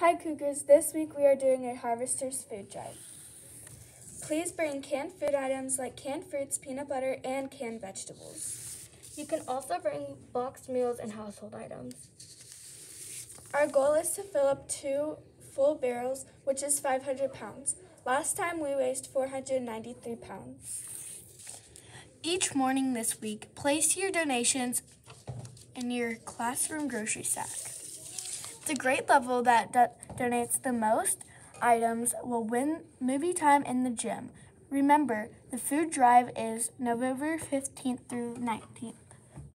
Hi Cougars, this week we are doing a Harvester's Food Drive. Please bring canned food items like canned fruits, peanut butter, and canned vegetables. You can also bring boxed meals and household items. Our goal is to fill up two full barrels, which is 500 pounds. Last time we weighed 493 pounds. Each morning this week, place your donations in your classroom grocery sack. The grade level that do- donates the most items will win movie time in the gym. Remember, the food drive is November 15th through 19th.